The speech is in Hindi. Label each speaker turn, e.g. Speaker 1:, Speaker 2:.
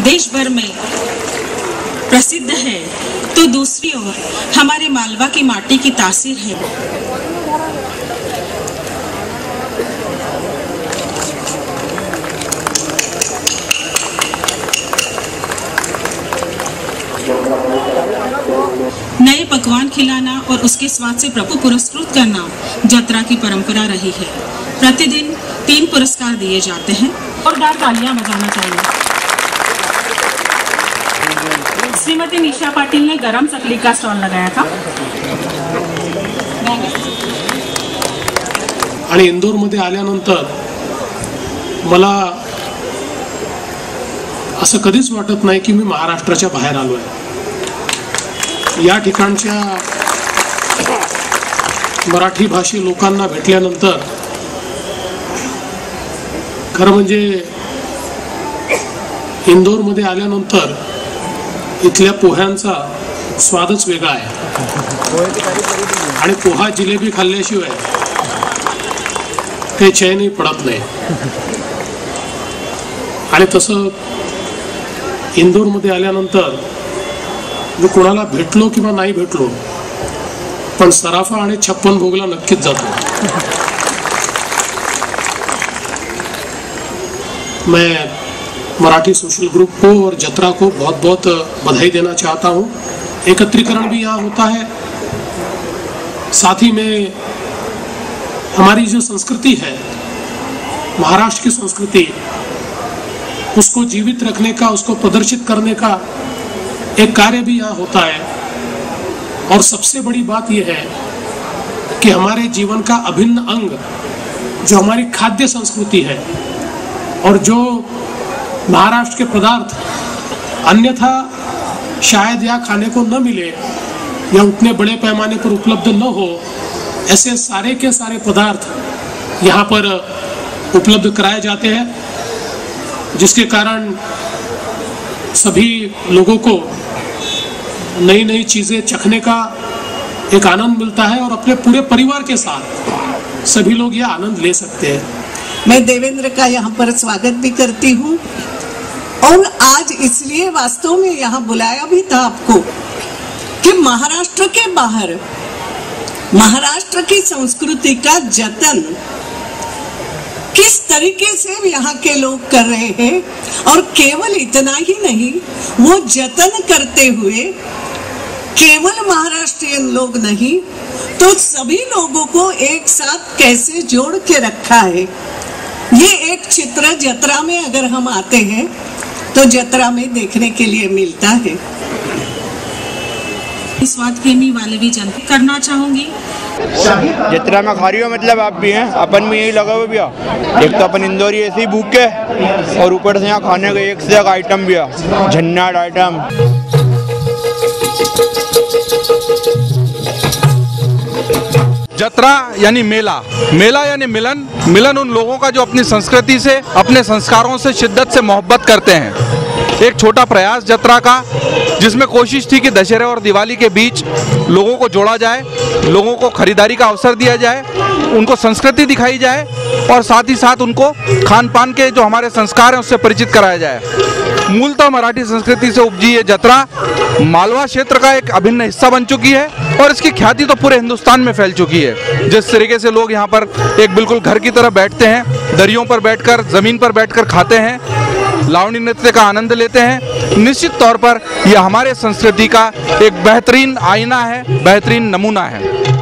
Speaker 1: देश भर में प्रसिद्ध है तो दूसरी ओर हमारे मालवा की माटी की तासीर है नए पकवान खिलाना और उसके स्वाद से प्रभु पुरस्कृत करना जत्रा की परंपरा रही है। प्रतिदिन तीन पुरस्कार दिए जाते हैं। जोरदार तालियां बजाना चाहिए श्रीमती निशा पाटिल ने गरम चकली का स्टॉल लगाया था.
Speaker 2: आणि इंदोरमध्ये आल्यानंतर मला असं कधीच वाटत नाही की मी महाराष्ट्राच्या बाहेर आलो आहे या ठिकाणच्या मराठी भाषी लोकांना भेटल्यानंतर खरं म्हणजे इंदोरमध्ये आल्यानंतर इथल्या पोह्यांचा स्वादच वेगळा आहे. आणि पोहा जिलेबी खाल्ल्याशिवाय ते चैनही पडत नाही. आणि तसं इंदोरमध्ये आल्यानंतर मी कोणाला भेटलो किंवा नाही भेटलो पण सराफा आणि छप्पन भोगला नक्कीच जातो. मैं मराठी सोशल ग्रुप को और जत्रा को बहुत बहुत बधाई देना चाहता हूँ। एकत्रीकरण भी यहाँ होता है। साथ ही में हमारी जो संस्कृति है, महाराष्ट्र की संस्कृति, उसको जीवित रखने का, उसको प्रदर्शित करने का एक कार्य भी यहाँ होता है। और सबसे बड़ी बात यह है कि हमारे जीवन का अभिन्न अंग, जो हमारी खाद्य संस्कृति है और जो महाराष्ट्र के पदार्थ अन्यथा शायद यहाँ खाने को न मिले या उतने बड़े पैमाने पर उपलब्ध न हो, ऐसे सारे के सारे पदार्थ यहाँ पर उपलब्ध कराए जाते हैं, जिसके कारण सभी लोगों को नई नई चीज़ें चखने का एक आनंद मिलता है और अपने पूरे परिवार के साथ सभी लोग यह आनंद ले सकते हैं।
Speaker 3: मैं देवेंद्र का यहाँ पर स्वागत भी करती हूँ। और आज इसलिए वास्तव में यहाँ बुलाया भी था आपको कि महाराष्ट्र के बाहर, महाराष्ट्र की संस्कृति का जतन किस तरीके से यहाँ के लोग कर रहे हैं, और केवल इतना ही नहीं, वो जतन करते हुए केवल महाराष्ट्रियन लोग नहीं तो सभी लोगों को एक साथ कैसे जोड़ के रखा है? ये एक चित्र जत्रा में अगर हम आते हैं तो जत्रा में देखने के लिए मिलता है।
Speaker 1: स्वाद प्रेमी वाले भी जनता करना चाहूँगी।
Speaker 4: जितना में खा रही हूँ मतलब आप भी हैं अपन भी यही लगा हुआ भैया एक तो अपन इंदौरी ऐसे ही भूख और ऊपर से यहाँ खाने का एक से एक आइटम भी है झन्नाट आइटम
Speaker 5: जत्रा यानी मेला मेला यानी मिलन मिलन उन लोगों का जो अपनी संस्कृति से, अपने संस्कारों से, शिद्दत से मोहब्बत करते हैं। एक छोटा प्रयास जत्रा का, जिसमें कोशिश थी कि दशहरे और दिवाली के बीच लोगों को जोड़ा जाए, लोगों को खरीदारी का अवसर दिया जाए, उनको संस्कृति दिखाई जाए, और साथ ही साथ उनको खान पान के जो हमारे संस्कार हैं, उससे परिचित कराया जाए। मूलतः मराठी संस्कृति से उपजी ये जत्रा मालवा क्षेत्र का एक अभिन्न हिस्सा बन चुकी है और इसकी ख्याति तो पूरे हिंदुस्तान में फैल चुकी है। जिस तरीके से लोग यहाँ पर एक बिल्कुल घर की तरह बैठते हैं, दरियों पर बैठकर, ज़मीन पर बैठकर खाते हैं, लावणी नृत्य का आनंद लेते हैं, निश्चित तौर पर यह हमारे संस्कृति का एक बेहतरीन आईना है, बेहतरीन नमूना है।